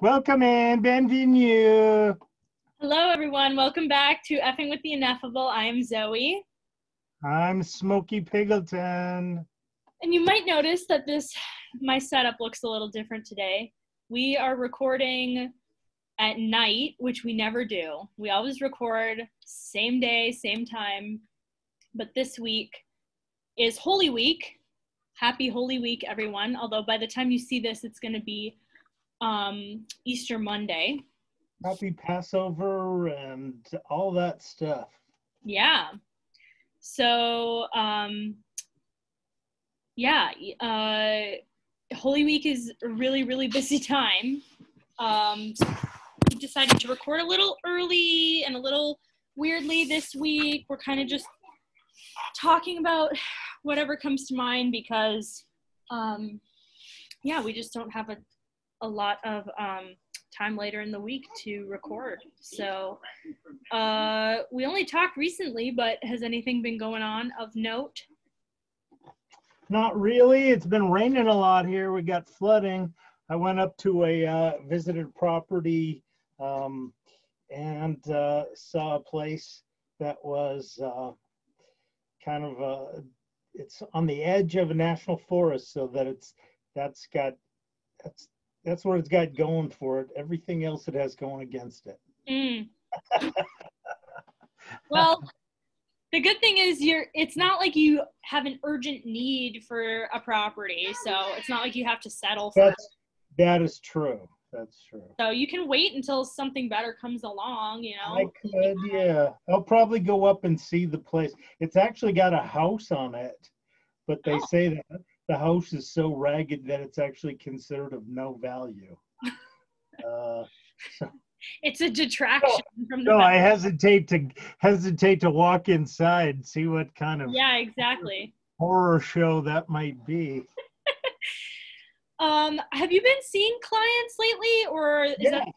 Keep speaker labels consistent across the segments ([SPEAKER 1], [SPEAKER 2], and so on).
[SPEAKER 1] Welcome in, bienvenue.
[SPEAKER 2] Hello, everyone. Welcome back to Effing with the Ineffable. I am Zoe.
[SPEAKER 1] I'm Smokey Piggleton.
[SPEAKER 2] And you might notice that this, my setup looks a little different today. We are recording at night, which we never do. We always record same day, same time. But this week is Holy Week. Happy Holy Week, everyone. Although by the time you see this, it's going to be um, Easter Monday.
[SPEAKER 1] Happy Passover and all that stuff.
[SPEAKER 2] Yeah. So, um, yeah, uh, Holy Week is a really, really busy time. Um, so we decided to record a little early and a little weirdly this week. We're kind of just talking about whatever comes to mind because, um, yeah, we just don't have a, a lot of um, time later in the week to record. So uh, we only talked recently, but has anything been going on of note?
[SPEAKER 1] Not really. It's been raining a lot here. We got flooding. I went up to a uh, visited property um, and uh, saw a place that was uh, kind of a, it's on the edge of a national forest, so that it's that's got that's that's what it's got going for it. Everything else it has going against it.
[SPEAKER 2] Mm. well, the good thing is you're it's not like you have an urgent need for a property, so it's not like you have to settle for
[SPEAKER 1] That's that is true. That's true.
[SPEAKER 2] So you can wait until something better comes along, you know.
[SPEAKER 1] I could, yeah. I'll probably go up and see the place. It's actually got a house on it, but they
[SPEAKER 2] Oh.
[SPEAKER 1] say that the house is so ragged that it's actually considered of no value. uh,
[SPEAKER 2] It's a detraction from the
[SPEAKER 1] no, I hesitate to hesitate to walk inside, see what kind of
[SPEAKER 2] Yeah, exactly.
[SPEAKER 1] horror show that might be.
[SPEAKER 2] Um, have you been seeing clients lately or is
[SPEAKER 1] Yeah,
[SPEAKER 2] that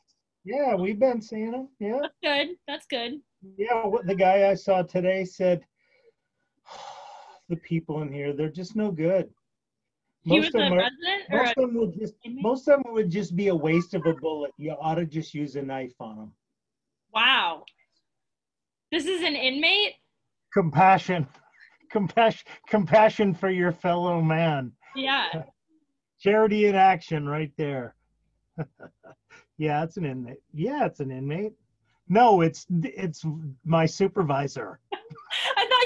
[SPEAKER 1] yeah, we've been seeing them. Yeah.
[SPEAKER 2] good? That's good.
[SPEAKER 1] Yeah, what the guy I saw today said, the people in here, they're just no good.
[SPEAKER 2] He was
[SPEAKER 1] Most
[SPEAKER 2] a
[SPEAKER 1] of them are,
[SPEAKER 2] resident or
[SPEAKER 1] most
[SPEAKER 2] a
[SPEAKER 1] of them would just most of them would just be a waste of a bullet. You ought to just use a knife on them.
[SPEAKER 2] wow. This is an inmate?
[SPEAKER 1] Compassion, compassion, compassion for your fellow man.
[SPEAKER 2] Yeah.
[SPEAKER 1] Charity in action, right there. yeah, it's an inmate. Yeah, it's an inmate. No, it's it's my supervisor.
[SPEAKER 2] I thought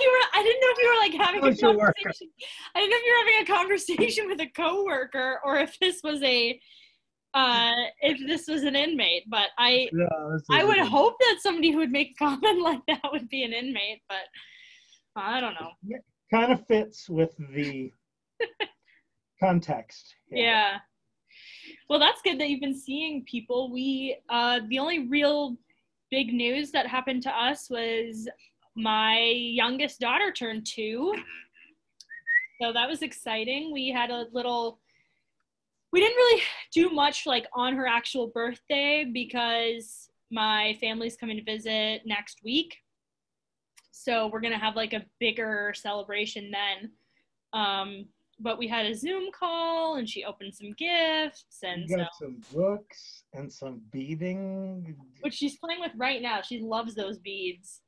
[SPEAKER 2] I didn't know if you were like having a conversation. I didn't know if you were having a conversation with a coworker or if this was a uh if this was an inmate, but I
[SPEAKER 1] Yeah,
[SPEAKER 2] I would hope that somebody who would make a comment like that would be an inmate, but I don't know.
[SPEAKER 1] kind of fits with the context.
[SPEAKER 2] Yeah. Well, that's good that you've been seeing people. We uh the only real big news that happened to us was my youngest daughter turned 2. So that was exciting. We had a little we didn't really do much like on her actual birthday because my family's coming to visit next week. So we're going to have like a bigger celebration then. Um but we had a Zoom call and she opened some gifts and so,
[SPEAKER 1] got some books and some beading.
[SPEAKER 2] which she's playing with right now. She loves those beads.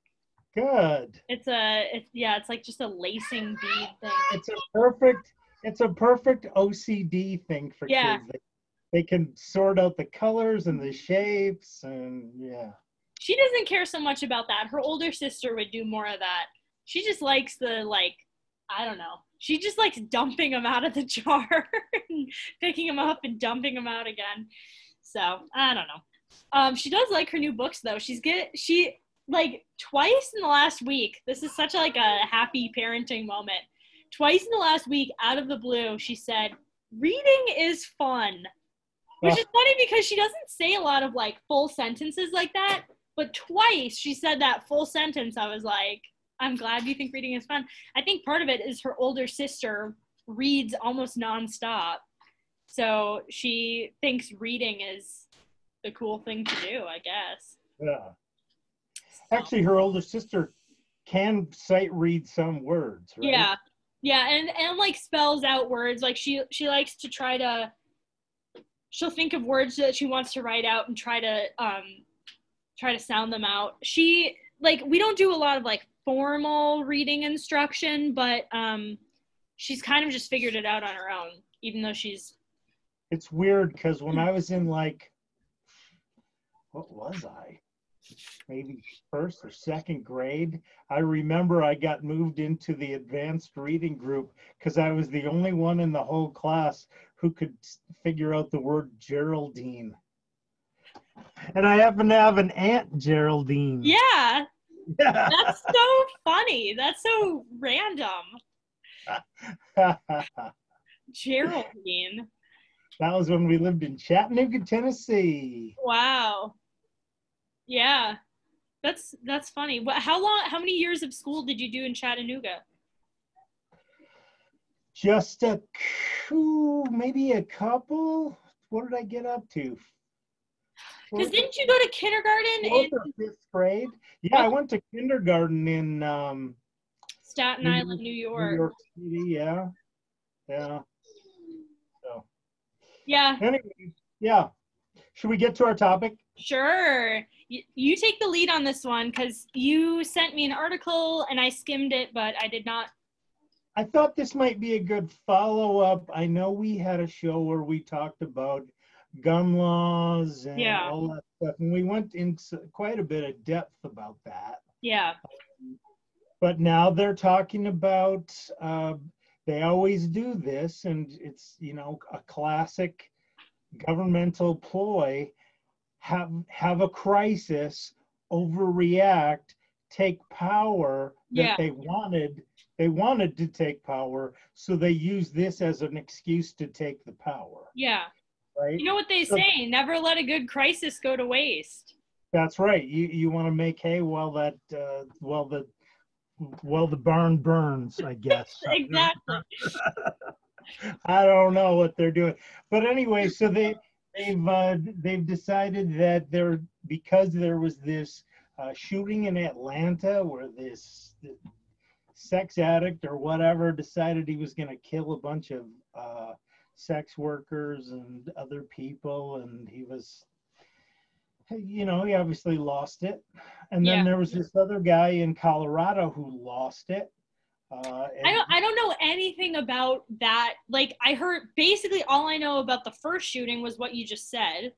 [SPEAKER 1] Good.
[SPEAKER 2] It's a it's yeah, it's like just a lacing bead thing.
[SPEAKER 1] It's a perfect. It's a perfect OCD thing for
[SPEAKER 2] Yeah.
[SPEAKER 1] kids. They, they can sort out the colors and the shapes and yeah.
[SPEAKER 2] She doesn't care so much about that. Her older sister would do more of that. She just likes the like I don't know. She just likes dumping them out of the jar and picking them up and dumping them out again. So I don't know. Um, she does like her new books though. She's get she like twice in the last week. This is such like a happy parenting moment. Twice in the last week, out of the blue, she said, "Reading is fun," which is funny because she doesn't say a lot of like full sentences like that. But twice she said that full sentence. I was like, I'm glad you think reading is fun. I think part of it is her older sister reads almost nonstop. So she thinks reading is the cool thing to do, I guess.
[SPEAKER 1] Yeah. Actually, her older sister can sight read some words, right?
[SPEAKER 2] Yeah. Yeah, and and like spells out words. Like she she likes to try to she'll think of words that she wants to write out and try to um try to sound them out. She like we don't do a lot of like formal reading instruction, but um she's kind of just figured it out on her own, even though she's
[SPEAKER 1] It's weird because when I was in like, what was I? Maybe first or second grade. I remember I got moved into the advanced reading group because I was the only one in the whole class who could figure out the word Geraldine. And I happen to have an aunt Geraldine.
[SPEAKER 2] yeah,
[SPEAKER 1] Yeah.
[SPEAKER 2] that's so funny. That's so random. Geraldine.
[SPEAKER 1] that was when we lived in Chattanooga, Tennessee.
[SPEAKER 2] Wow. Yeah. That's that's funny. How long how many years of school did you do in Chattanooga?
[SPEAKER 1] Just a cou- maybe a couple. What did I get up to?
[SPEAKER 2] Because didn't you go to kindergarten in
[SPEAKER 1] fifth grade? Yeah, I went to kindergarten in um,
[SPEAKER 2] Staten
[SPEAKER 1] New
[SPEAKER 2] Island, New York?
[SPEAKER 1] New York City. Yeah, yeah. So
[SPEAKER 2] Yeah,
[SPEAKER 1] anyway, yeah. Should we get to our topic?
[SPEAKER 2] sure. You, you take the lead on this one because you sent me an article and I skimmed it, but I did not.
[SPEAKER 1] I thought this might be a good follow up. I know we had a show where we talked about gun laws and
[SPEAKER 2] Yeah.
[SPEAKER 1] all that stuff, and we went into quite a bit of depth about that.
[SPEAKER 2] Yeah,
[SPEAKER 1] But now they're talking about, uh, they always do this, and it's, you know, a classic governmental ploy have, have a crisis, overreact, take power that
[SPEAKER 2] Yeah.
[SPEAKER 1] they wanted. They wanted to take power, so they use this as an excuse to take the power,
[SPEAKER 2] yeah.
[SPEAKER 1] right?
[SPEAKER 2] You know what they
[SPEAKER 1] So-
[SPEAKER 2] say? Never let a good crisis go to waste.
[SPEAKER 1] That's right. You you want to make hay while that uh, while the while the barn burns, I guess.
[SPEAKER 2] Exactly.
[SPEAKER 1] I don't know what they're doing, but anyway, so they they've uh, they've decided that there because there was this uh, shooting in Atlanta where this sex addict or whatever decided he was going to kill a bunch of uh, sex workers and other people, and he was you know he obviously lost it, and then
[SPEAKER 2] Yeah.
[SPEAKER 1] there was this other guy in Colorado who lost it. Uh, and-
[SPEAKER 2] I don't I don't know anything about that. Like I heard basically all I know about the first shooting was what you just said.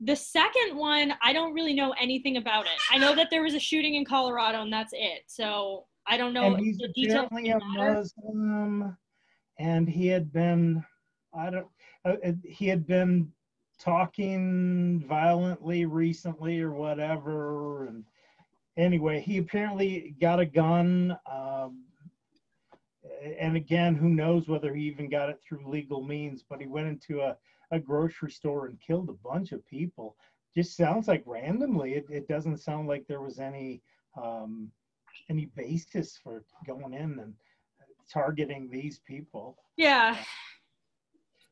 [SPEAKER 2] The second one, I don't really know anything about it. I know that there was a shooting in Colorado and that's it. So I don't know
[SPEAKER 1] and he's
[SPEAKER 2] the
[SPEAKER 1] apparently a. Muslim, and he had been, I don't, uh, uh, he had been talking violently recently or whatever, and anyway, he apparently got a gun. Um, and again, who knows whether he even got it through legal means, but he went into a, a grocery store and killed a bunch of people. Just sounds like randomly. It, it doesn't sound like there was any um, any basis for going in and targeting these people.
[SPEAKER 2] Yeah,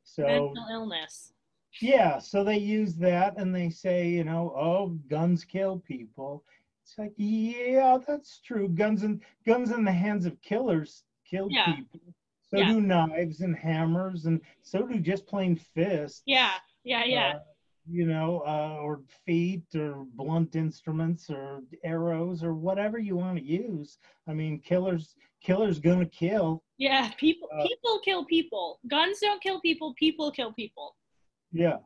[SPEAKER 1] So
[SPEAKER 2] mental illness.
[SPEAKER 1] yeah, so they use that and they say, you know, oh, guns kill people. It's like, yeah, that's true. Guns in guns in the hands of killers kill
[SPEAKER 2] Yeah.
[SPEAKER 1] people. So
[SPEAKER 2] Yeah.
[SPEAKER 1] do knives and hammers, and so do just plain fists.
[SPEAKER 2] Yeah, yeah, yeah.
[SPEAKER 1] uh, you know, uh, or feet or blunt instruments or arrows or whatever you want to use. I mean, killers, killers gonna kill.
[SPEAKER 2] Yeah, people
[SPEAKER 1] uh,
[SPEAKER 2] people kill people. Guns don't kill people, people kill people.
[SPEAKER 1] Yeah,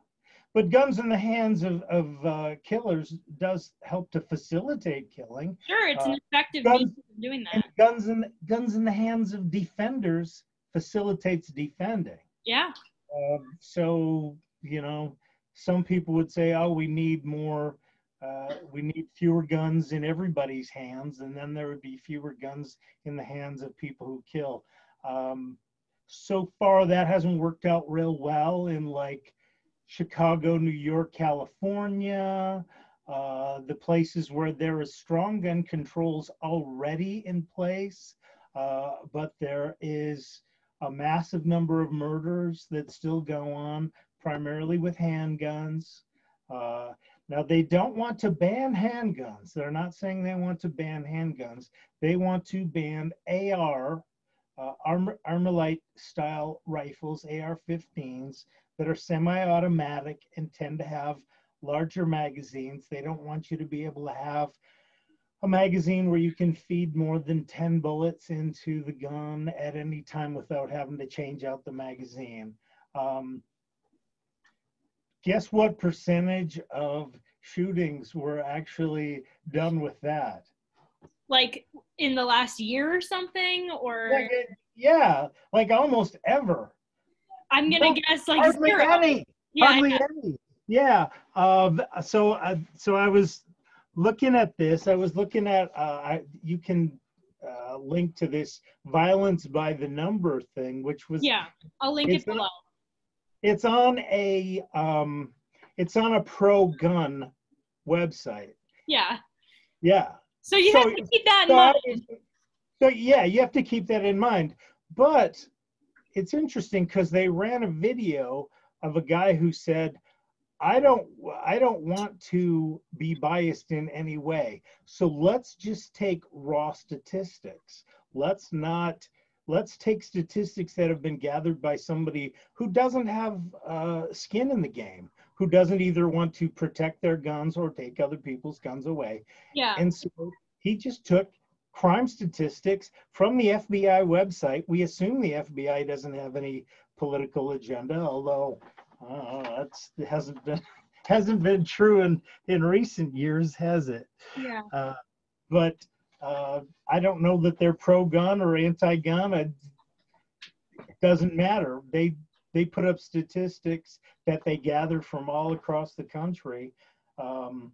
[SPEAKER 1] but guns in the hands of of uh, killers does help to facilitate killing.
[SPEAKER 2] Sure, it's an
[SPEAKER 1] Uh,
[SPEAKER 2] effective
[SPEAKER 1] guns-
[SPEAKER 2] means of doing that.
[SPEAKER 1] guns in guns in the hands of defenders facilitates defending.
[SPEAKER 2] Yeah.
[SPEAKER 1] Um, so you know, some people would say, "Oh, we need more. Uh, we need fewer guns in everybody's hands, and then there would be fewer guns in the hands of people who kill." Um, so far, that hasn't worked out real well in like Chicago, New York, California, uh, the places where there is strong gun controls already in place, uh, but there is a massive number of murders that still go on, primarily with handguns. Uh, now, they don't want to ban handguns. They're not saying they want to ban handguns. They want to ban AR, uh, Arm- Armalite style rifles, AR 15s, that are semi-automatic and tend to have larger magazines. They don't want you to be able to have a magazine where you can feed more than 10 bullets into the gun at any time without having to change out the magazine. Um, guess what percentage of shootings were actually done with that?
[SPEAKER 2] Like in the last year or something, or
[SPEAKER 1] Like it- yeah, like almost ever.
[SPEAKER 2] I'm gonna
[SPEAKER 1] no,
[SPEAKER 2] guess like
[SPEAKER 1] Hardly
[SPEAKER 2] zero.
[SPEAKER 1] any.
[SPEAKER 2] Yeah,
[SPEAKER 1] Hardly any. Yeah. Um, so, uh, so I was looking at this. I was looking at. Uh, I, you can uh, link to this violence by the number thing, which was.
[SPEAKER 2] yeah. I'll link it below.
[SPEAKER 1] It's on a. Um, it's on a pro gun website.
[SPEAKER 2] Yeah.
[SPEAKER 1] Yeah.
[SPEAKER 2] So you
[SPEAKER 1] So-
[SPEAKER 2] have to keep that in
[SPEAKER 1] So, I-
[SPEAKER 2] mind.
[SPEAKER 1] so yeah, you have to keep that in mind. But it's interesting because they ran a video of a guy who said, "I don't, I don't want to be biased in any way. So let's just take raw statistics. Let's not." Let's take statistics that have been gathered by somebody who doesn't have uh, skin in the game, who doesn't either want to protect their guns or take other people's guns away.
[SPEAKER 2] Yeah.
[SPEAKER 1] And so he just took crime statistics from the FBI website. We assume the FBI doesn't have any political agenda, although uh, that's it hasn't been hasn't been true in in recent years, has it?
[SPEAKER 2] yeah.
[SPEAKER 1] Uh, but uh, I don't know that they're pro-gun or anti-gun. It doesn't matter. They they put up statistics that they gather from all across the country. Um,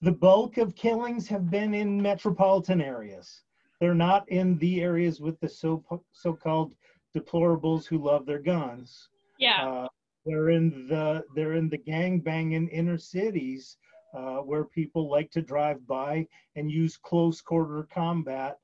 [SPEAKER 1] the bulk of killings have been in metropolitan areas. They're not in the areas with the so so-called deplorables who love their guns.
[SPEAKER 2] Yeah.
[SPEAKER 1] Uh, they're in the they're in the gang banging inner cities uh, where people like to drive by and use close quarter combat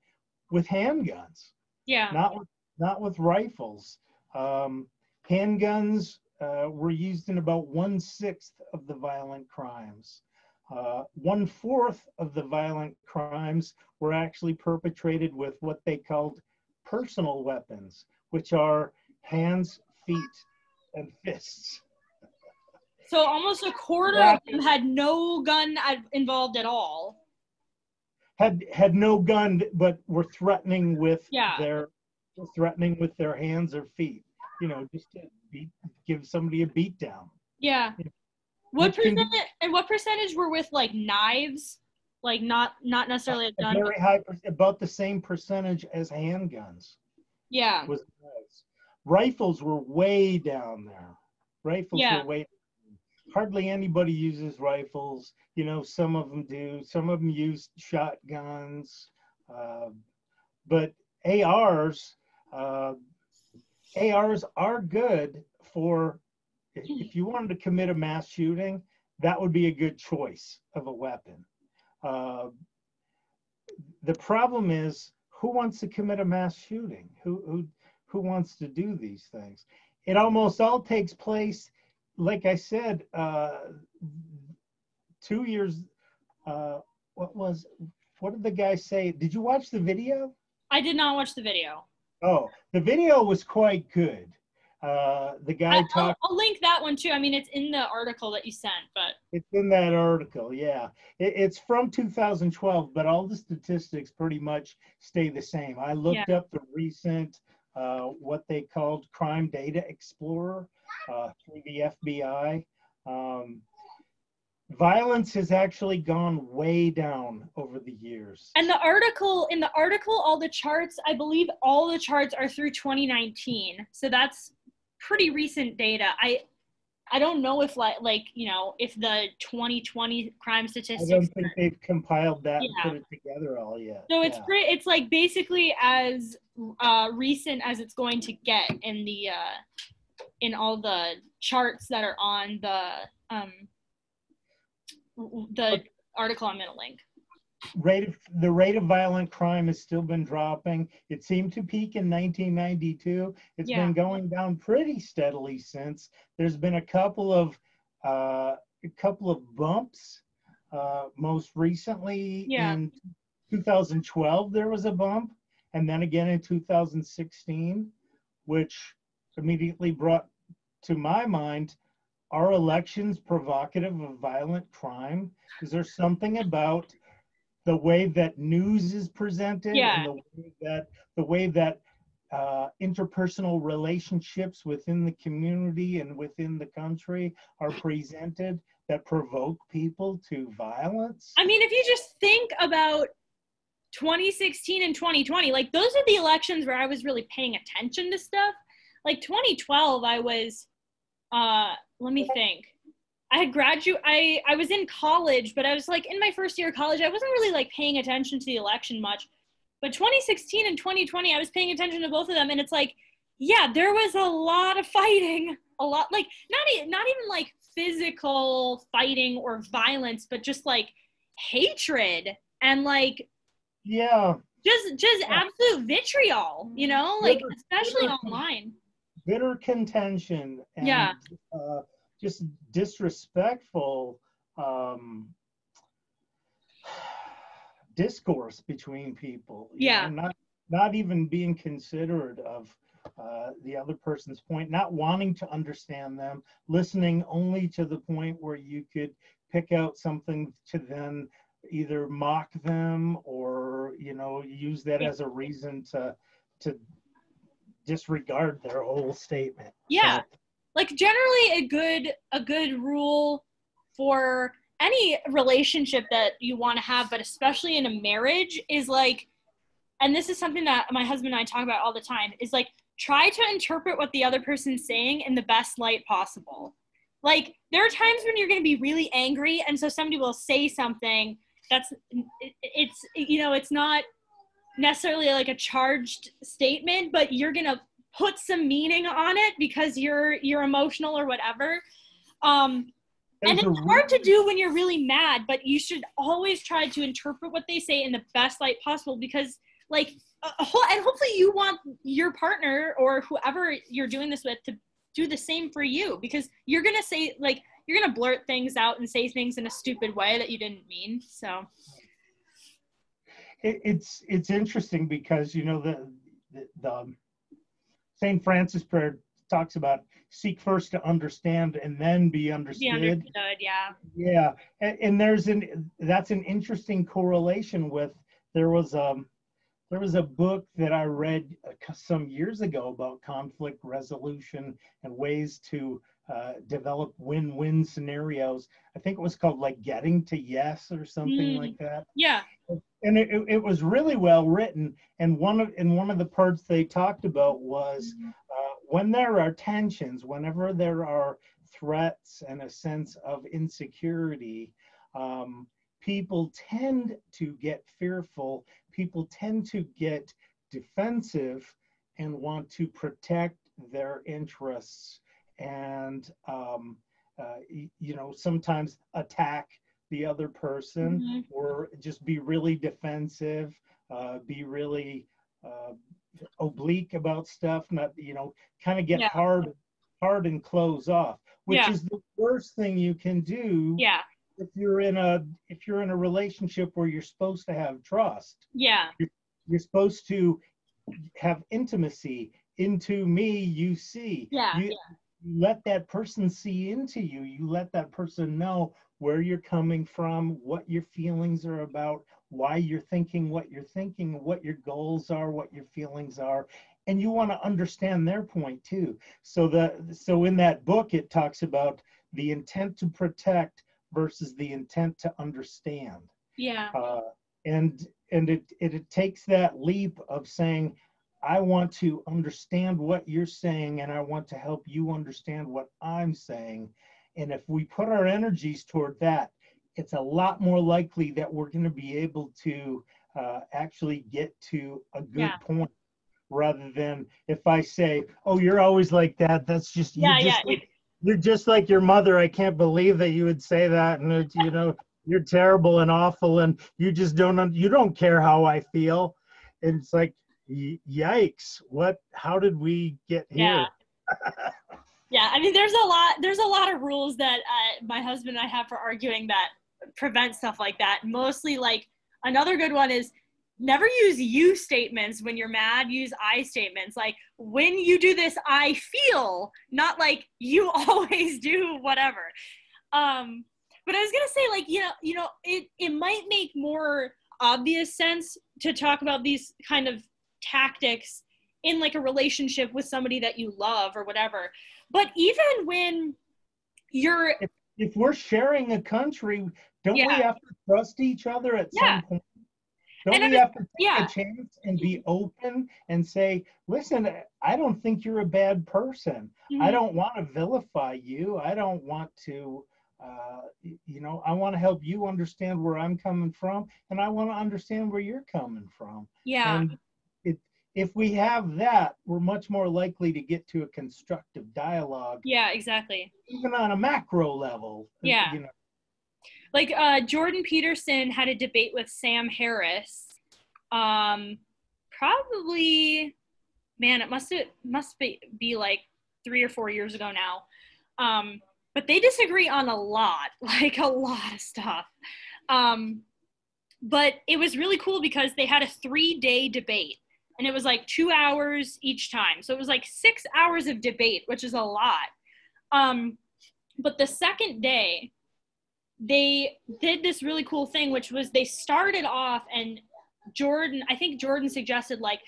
[SPEAKER 1] with handguns,
[SPEAKER 2] yeah.
[SPEAKER 1] not with, not with rifles. Um, handguns uh, were used in about one sixth of the violent crimes. Uh, one fourth of the violent crimes were actually perpetrated with what they called personal weapons, which are hands, feet, and fists.
[SPEAKER 2] So almost a quarter
[SPEAKER 1] Yeah.
[SPEAKER 2] of them had no gun involved at all.
[SPEAKER 1] Had had no gun, but were threatening with
[SPEAKER 2] Yeah.
[SPEAKER 1] their threatening with their hands or feet. You know, just to beat, give somebody a beat down.
[SPEAKER 2] Yeah.
[SPEAKER 1] Yeah.
[SPEAKER 2] What
[SPEAKER 1] Which can be-
[SPEAKER 2] percentage and what percentage were with like knives? Like not not necessarily a gun.
[SPEAKER 1] very high, per- about the same percentage as handguns.
[SPEAKER 2] yeah.
[SPEAKER 1] was knives. Rifles were way down there. Rifles
[SPEAKER 2] Yeah.
[SPEAKER 1] were way. Hardly anybody uses rifles. You know, some of them do. Some of them use shotguns, uh, but ARs, uh, ARs are good for if, you wanted to commit a mass shooting. That would be a good choice of a weapon. Uh, the problem is who wants to commit a mass shooting? Who who who wants to do these things? It almost all takes place, like I said, uh, two years. Uh, what was? What did the guy say? Did you watch the video?
[SPEAKER 2] I did not watch the video.
[SPEAKER 1] Oh, the video was quite good. Uh, the guy
[SPEAKER 2] I'll,
[SPEAKER 1] talked.
[SPEAKER 2] I'll link that one too. I mean, it's in the article that you sent, but
[SPEAKER 1] It's in that article, yeah. It, it's from 2012, but all the statistics pretty much stay the same. I looked up the recent, uh, what they called Crime Data Explorer uh, through the FBI. Um, violence has actually gone way down over the years.
[SPEAKER 2] and the article in the article, all the charts, I believe all the charts are through 2019. So that's pretty recent data. I I don't know if like like you know if the 2020 crime statistics.
[SPEAKER 1] I don't think they've compiled that
[SPEAKER 2] Yeah.
[SPEAKER 1] and put it together all yet.
[SPEAKER 2] So it's
[SPEAKER 1] Yeah.
[SPEAKER 2] pretty. It's like basically as uh, recent as it's going to get in the uh, in all the charts that are on the um, the article I'm gonna link.
[SPEAKER 1] Rate of the rate of violent crime has still been dropping. It seemed to peak in 1992. It's
[SPEAKER 2] Yeah.
[SPEAKER 1] been going down pretty steadily since. There's been a couple of uh, a couple of bumps. Uh, most recently
[SPEAKER 2] Yeah.
[SPEAKER 1] in 2012 there was a bump, and then again in 2016, which immediately brought to my mind, are elections provocative of violent crime? Is there something about the way that news is presented
[SPEAKER 2] Yeah.
[SPEAKER 1] and the way that the way that uh, interpersonal relationships within the community and within the country are presented that provoke people to violence?
[SPEAKER 2] I mean, if you just think about 2016 and 2020, like those are the elections where I was really paying attention to stuff. Like 2012, I was, uh, let me think. I had graduate. I I was in college, but I was like in my first year of college. I wasn't really like paying attention to the election much. But 2016 and 2020, I was paying attention to both of them, and it's like, yeah, there was a lot of fighting, a lot like not e- not even like physical fighting or violence, but just like hatred and like
[SPEAKER 1] Yeah,
[SPEAKER 2] just just
[SPEAKER 1] Yeah.
[SPEAKER 2] absolute vitriol, you know, like
[SPEAKER 1] Bitter-
[SPEAKER 2] especially
[SPEAKER 1] bitter-
[SPEAKER 2] online.
[SPEAKER 1] bitter contention and
[SPEAKER 2] Yeah.
[SPEAKER 1] uh, just disrespectful um, discourse between people.
[SPEAKER 2] Yeah.
[SPEAKER 1] know, not not even being considerate of uh, the other person's point, not wanting to understand them, listening only to the point where you could pick out something to then either mock them or you know use that as a reason to to disregard their whole statement.
[SPEAKER 2] Yeah.
[SPEAKER 1] So,
[SPEAKER 2] like generally a good a good rule for any relationship that you want to have but especially in a marriage is like and this is something that my husband and I talk about all the time is like try to interpret what the other person's saying in the best light possible. Like there are times when you're going to be really angry and so somebody will say something that's it's you know it's not necessarily like a charged statement but you're going to put some meaning on it because you're you're emotional or whatever. Um and it's hard to do when you're really mad but you should always try to interpret what they say in the best light possible because like uh, and hopefully you want your partner or whoever you're doing this with to do the same for you because you're gonna say like you're gonna blurt things out and say things in a stupid way that you didn't mean so.
[SPEAKER 1] It, it's it's interesting because you know the the, the Saint Francis prayer talks about seek first to understand and then be
[SPEAKER 2] be
[SPEAKER 1] understood.
[SPEAKER 2] understood yeah
[SPEAKER 1] Yeah, and, and there's an that's an interesting correlation with there was um there was a book that I read uh, some years ago about conflict resolution and ways to uh, develop win-win scenarios. I think it was called like getting to yes or something
[SPEAKER 2] Mm.
[SPEAKER 1] like that
[SPEAKER 2] yeah
[SPEAKER 1] and it, it- was really well written. And one of and one of the parts they talked about was uh, when there are tensions whenever there are threats and a sense of insecurity um, people tend to get fearful. People tend to get defensive and want to protect their interests and um, uh, you know sometimes attack the other person
[SPEAKER 2] Mhm.
[SPEAKER 1] or just be really defensive, uh, be really uh, oblique about stuff, not you know, kind of get
[SPEAKER 2] Yeah.
[SPEAKER 1] hard, hard and close off, which
[SPEAKER 2] Yeah.
[SPEAKER 1] is the worst thing you can do
[SPEAKER 2] yeah
[SPEAKER 1] if you're in a if you're in a relationship where you're supposed to have trust.
[SPEAKER 2] yeah
[SPEAKER 1] You're supposed to have intimacy. Into me, you see.
[SPEAKER 2] yeah
[SPEAKER 1] You, you let that person see into you. You let that person know where you're coming from, what your feelings are about, why you're thinking what you're thinking, what your goals are, what your feelings are, and you want to understand their point too. So the so in that book it talks about the intent to protect versus the intent to understand.
[SPEAKER 2] yeah
[SPEAKER 1] Uh, and and it, it it takes that leap of saying i want to understand what you're saying and i want to help you understand what i'm saying and if we put our energies toward that it's a lot more likely that we're going to be able to uh, actually get to a good
[SPEAKER 2] Yeah.
[SPEAKER 1] point rather than if i say oh you're always like that that's just
[SPEAKER 2] yeah
[SPEAKER 1] you're
[SPEAKER 2] yeah
[SPEAKER 1] just like, you're just like your mother i can't believe that you would say that and it, you know you're terrible and awful and you just don't un- you don't care how i feel and it's like yikes what how did we get here
[SPEAKER 2] Yeah. yeah i mean there's a lot there's a lot of rules that uh, my husband and i have for arguing that prevent stuff like that. Mostly like another good one is never use you statements when you're mad use i statements. Like when you do this i feel not like you always do whatever. Um but i was gonna say like you know you know it it might make more obvious sense to talk about these kind of tactics in like a relationship with somebody that you love or whatever but even when you're
[SPEAKER 1] if, if we're sharing a country don't
[SPEAKER 2] Yeah.
[SPEAKER 1] we have to trust each other at
[SPEAKER 2] Yeah.
[SPEAKER 1] some point don't
[SPEAKER 2] And
[SPEAKER 1] we
[SPEAKER 2] I
[SPEAKER 1] have to take
[SPEAKER 2] yeah.
[SPEAKER 1] a chance and be open and say listen i don't think you're a bad person I
[SPEAKER 2] Mhm.
[SPEAKER 1] don't want to vilify you. I don't want to, uh, you know, I want to help you understand where I'm coming from, and I want to understand where you're coming from.
[SPEAKER 2] yeah
[SPEAKER 1] And if we have that, we're much more likely to get to a constructive dialogue,
[SPEAKER 2] yeah exactly
[SPEAKER 1] even on a macro level.
[SPEAKER 2] Yeah.
[SPEAKER 1] You know,
[SPEAKER 2] like uh, Jordan Peterson had a debate with Sam Harris. Um, probably, man, it must it must be be like three or four years ago now. Um, but they disagree on a lot, like a lot of stuff. Um, but it was really cool because they had a three day debate and it was like two hours each time. So it was like six hours of debate, which is a lot. Um, but the second day, they did this really cool thing, which was they started off and Jordan, I think Jordan suggested, like,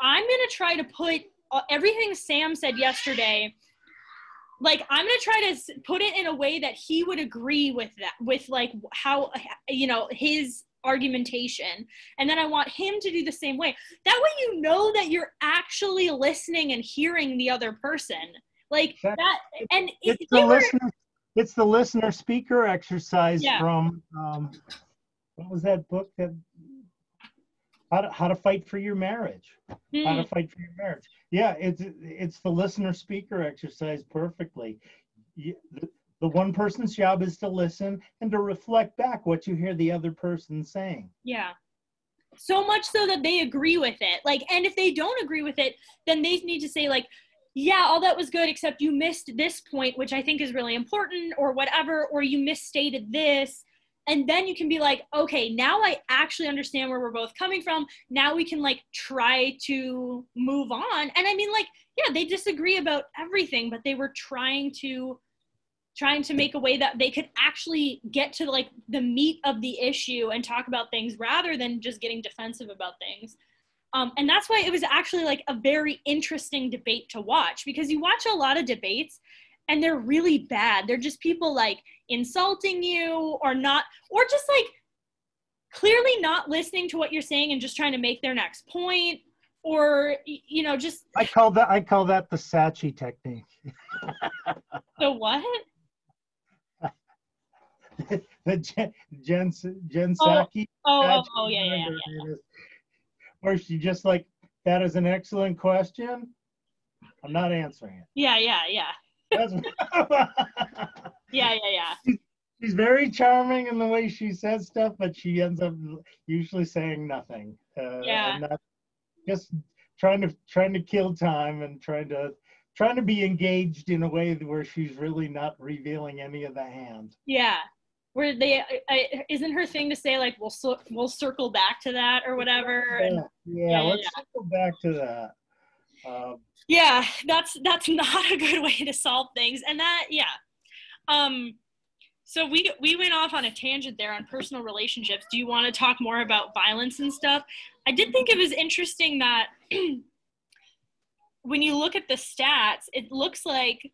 [SPEAKER 2] I'm going to try to put uh, everything Sam said yesterday. Like I'm gonna try to put it in a way that he would agree with that, with like how you know his argumentation, and then I want him to do the same way. That way, you know that you're actually listening and hearing the other person, like
[SPEAKER 1] That-
[SPEAKER 2] that. And
[SPEAKER 1] it's
[SPEAKER 2] it,
[SPEAKER 1] the
[SPEAKER 2] were-
[SPEAKER 1] listener. It's the listener speaker exercise
[SPEAKER 2] Yeah.
[SPEAKER 1] from um, what was that book that how to, how to fight for your marriage. how
[SPEAKER 2] Hmm.
[SPEAKER 1] to fight for your marriage. Yeah, it's it's the listener speaker exercise perfectly. You, the, the one person's job is to listen and to reflect back what you hear the other person saying.
[SPEAKER 2] Yeah. So much so that they agree with it. Like, and if they don't agree with it, then they need to say, like, yeah, all that was good, except you missed this point, which I think is really important, or whatever, or you misstated this. And then you can be like, okay, now I actually understand where we're both coming from. Now we can like try to move on. And I mean, like, yeah, they disagree about everything, but they were trying to trying to make a way that they could actually get to like the meat of the issue and talk about things rather than just getting defensive about things. Um, and that's why it was actually like a very interesting debate to watch because you watch a lot of debates and they're really bad. They're just people like insulting you or not or just like clearly not listening to what you're saying and just trying to make their next point or you know just
[SPEAKER 1] I call that I call that the Psaki technique.
[SPEAKER 2] the what
[SPEAKER 1] the Jen Jen,
[SPEAKER 2] Oh,
[SPEAKER 1] Psaki.
[SPEAKER 2] oh oh, oh yeah yeah yeah.
[SPEAKER 1] Where she just like that is an excellent question. I'm not answering it.
[SPEAKER 2] yeah yeah yeah yeah yeah yeah
[SPEAKER 1] she's very charming in the way she says stuff, but she ends up usually saying nothing. Uh,
[SPEAKER 2] Yeah.
[SPEAKER 1] Just trying to trying to kill time and trying to trying to be engaged in a way where she's really not revealing any of the hand.
[SPEAKER 2] Yeah. Where they I, I, isn't her thing to say like we'll cir- we'll circle back to that or whatever. And
[SPEAKER 1] Yeah,
[SPEAKER 2] yeah,
[SPEAKER 1] let's
[SPEAKER 2] yeah.
[SPEAKER 1] go back to that. Um,
[SPEAKER 2] yeah, that's that's not a good way to solve things. And that yeah. Um so we we went off on a tangent there on personal relationships. Do you want to talk more about violence and stuff? I did think it was interesting that when you look at the stats, it looks like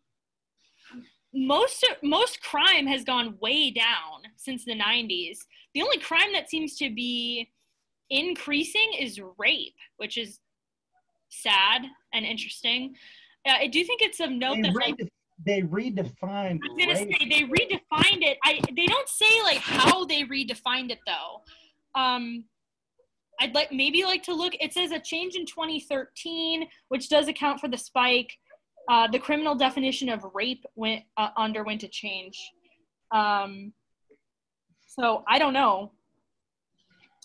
[SPEAKER 2] most most crime has gone way down since the 90s. The only crime that seems to be increasing is rape, which is sad and interesting. Uh, I do think it's of note
[SPEAKER 1] they,
[SPEAKER 2] that like
[SPEAKER 1] they redefined
[SPEAKER 2] I was gonna
[SPEAKER 1] rape.
[SPEAKER 2] say they redefined it. I they don't say like how they redefined it though. Um, I'd like maybe like to look. It says a change in 2013, which does account for the spike. Uh, the criminal definition of rape went uh, underwent a change. Um, so I don't know.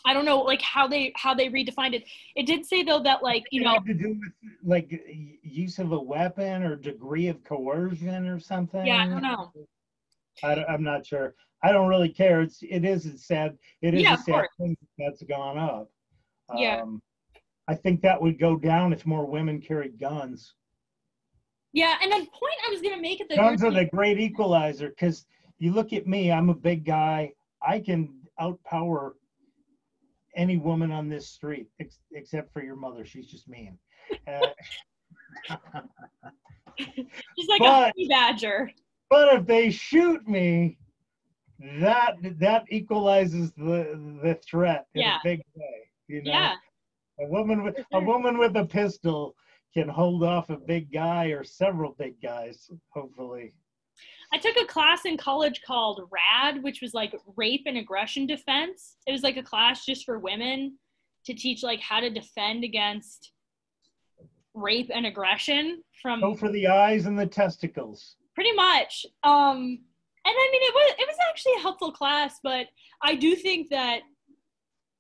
[SPEAKER 2] I don't know like how they how they redefined it. It did say though that like you
[SPEAKER 1] It
[SPEAKER 2] know
[SPEAKER 1] had to do with like use of a weapon or degree of coercion or something.
[SPEAKER 2] yeah I don't know.
[SPEAKER 1] I, am not sure. I don't really care. It's it is it's sad. It is
[SPEAKER 2] Yeah,
[SPEAKER 1] a sad
[SPEAKER 2] course.
[SPEAKER 1] thing that's gone up.
[SPEAKER 2] Yeah.
[SPEAKER 1] Um, I think that would go down if more women carried guns.
[SPEAKER 2] Yeah, and the point I was gonna make at the
[SPEAKER 1] Guns are the great equalizer because you look at me, I'm a big guy. I can outpower any woman on this street, ex- except for your mother. She's just mean. Uh,
[SPEAKER 2] She's like a
[SPEAKER 1] but-
[SPEAKER 2] honey badger.
[SPEAKER 1] but if they shoot me, that that equalizes the the threat in
[SPEAKER 2] Yeah.
[SPEAKER 1] a big way. You know,
[SPEAKER 2] Yeah.
[SPEAKER 1] a woman with a woman with a pistol can hold off a big guy or several big guys. Hopefully,
[SPEAKER 2] I took a class in college called RAD, which was like rape and aggression defense. It was like a class just for women to teach like how to defend against rape and aggression from
[SPEAKER 1] go for the eyes and the testicles.
[SPEAKER 2] pretty much. Um and I mean it was it was actually a helpful class, but I do think that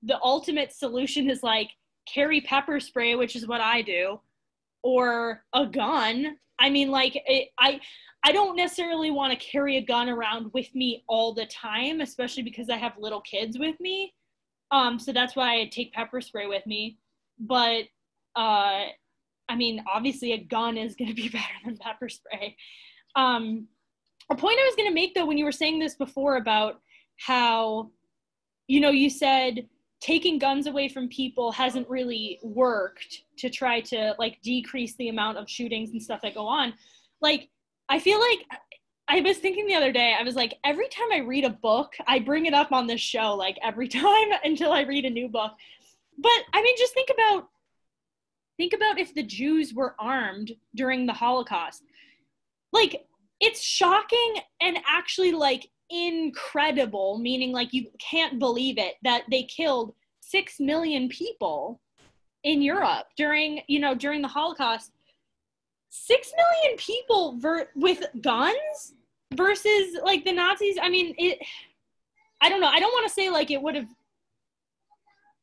[SPEAKER 2] the ultimate solution is like carry pepper spray, which is what I do, or a gun. I mean, like it, I I don't necessarily want to carry a gun around with me all the time, especially because I have little kids with me. Um, so that's why I take pepper spray with me. But uh, I mean, obviously, a gun is going to be better than pepper spray. Um, a point I was going to make though, when you were saying this before about how, you know, you said taking guns away from people hasn't really worked to try to like decrease the amount of shootings and stuff that go on. Like, I feel like I was thinking the other day, I was like, every time I read a book, I bring it up on this show, like every time until I read a new book. But I mean, just think about think about if the Jews were armed during the Holocaust. Like, it's shocking and actually like incredible, meaning like you can't believe it that they killed six million people in Europe during, you know, during the Holocaust. Six million people ver- with guns versus like the Nazis. I mean, it. I don't know. I don't want to say like it would have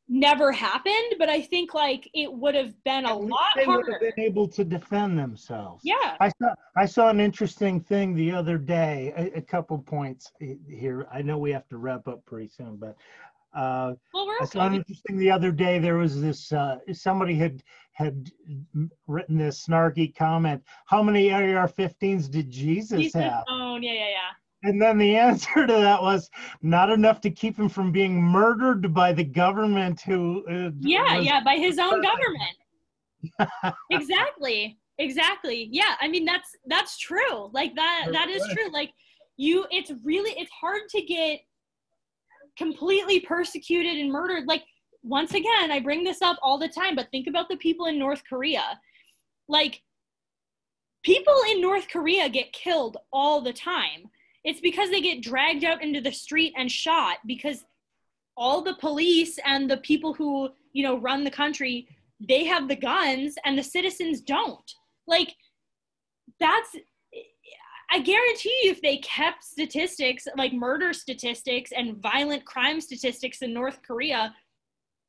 [SPEAKER 2] never happened, but I think like it would have been a
[SPEAKER 1] At least
[SPEAKER 2] lot
[SPEAKER 1] they would
[SPEAKER 2] harder.
[SPEAKER 1] have been able to defend themselves.
[SPEAKER 2] Yeah.
[SPEAKER 1] I saw I saw an interesting thing the other day. A, a couple points here. I know we have to wrap up pretty soon, but uh,
[SPEAKER 2] Well, we're
[SPEAKER 1] I saw an interesting the other day. There was this uh, somebody had had written this snarky comment. How many AR-15s did Jesus,
[SPEAKER 2] Jesus
[SPEAKER 1] have?
[SPEAKER 2] own. Yeah, yeah, yeah.
[SPEAKER 1] And then the answer to that was not enough to keep him from being murdered by the government who. Uh,
[SPEAKER 2] Yeah,
[SPEAKER 1] was-
[SPEAKER 2] yeah, by his own government. exactly. Exactly. Yeah, I mean that's that's true. Like that that is true. Like you it's really it's hard to get completely persecuted and murdered. Like once again, I bring this up all the time, but think about the people in North Korea. Like people in North Korea get killed all the time. It's because they get dragged out into the street and shot because all the police and the people who, you know, run the country, they have the guns and the citizens don't. Like that's I guarantee you if they kept statistics like murder statistics and violent crime statistics in North Korea,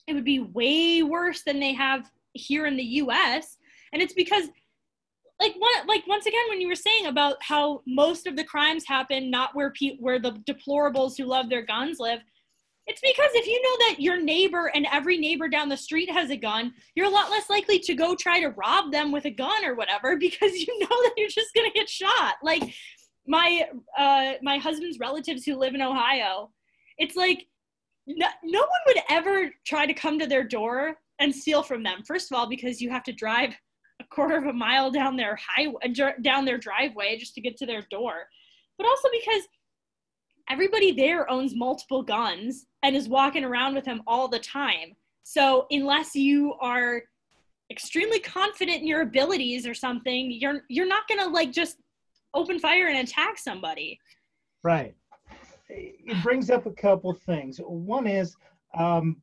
[SPEAKER 2] it would be way worse than they have here in the US. And it's because like like once again when you were saying about how most of the crimes happen not where pe- where the deplorables who love their guns live it's because if you know that your neighbor and every neighbor down the street has a gun you're a lot less likely to go try to rob them with a gun or whatever because you know that you're just going to get shot. Like my uh my husband's relatives who live in ohio it's like no, no one would ever try to come to their door and steal from them first of all because you have to drive quarter of a mile down their highway down their driveway just to get to their door but also because everybody there owns multiple guns and is walking around with them all the time so unless you are extremely confident in your abilities or something you're you're not going to like just open fire and attack somebody
[SPEAKER 1] Right. It brings up a couple things. One is um,